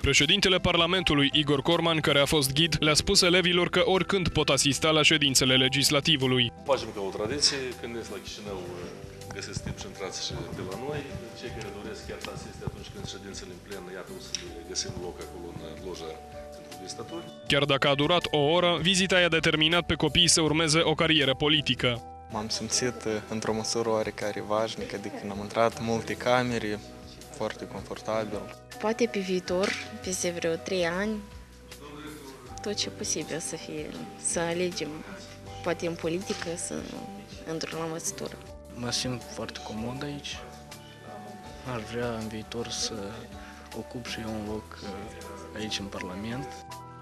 Președintele Parlamentului, Igor Corman, care a fost ghid, le-a spus elevilor că oricând pot asista la ședințele legislativului. Facem ca o tradiție, când ies la Chișinău, găsesc timp și intrați și pe la noi. Cei care doresc chiar să asiste atunci când ședințele în plen, iată, o să găsim loc acolo în loja pentru vizitatori. Chiar dacă a durat o oră, vizita i-a determinat pe copii să urmeze o carieră politică. M-am simțit uh, într-o măsură oarecare vașnică de când am intrat în multe camere, foarte confortabil. Poate pe viitor, peste vreo trei ani, tot ce posibil să fie, să alegem, poate în politică, să într-o învățătură. Mă simt foarte comod aici. Aș vrea în viitor să ocup și eu un loc uh, aici în Parlament.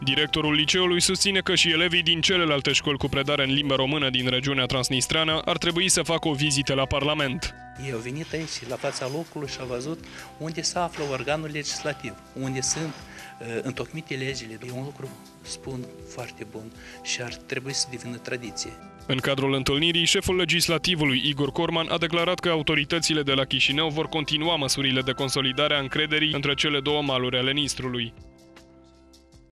Directorul liceului susține că și elevii din celelalte școli cu predare în limba română din regiunea transnistrană ar trebui să facă o vizită la Parlament. Ei au venit aici, la fața locului și au văzut unde se află organul legislativ, unde sunt uh, întocmite legile. E un lucru, spun, foarte bun și ar trebui să devină tradiție. În cadrul întâlnirii, șeful legislativului Igor Corman a declarat că autoritățile de la Chișinău vor continua măsurile de consolidare a încrederii între cele două maluri ale Nistrului.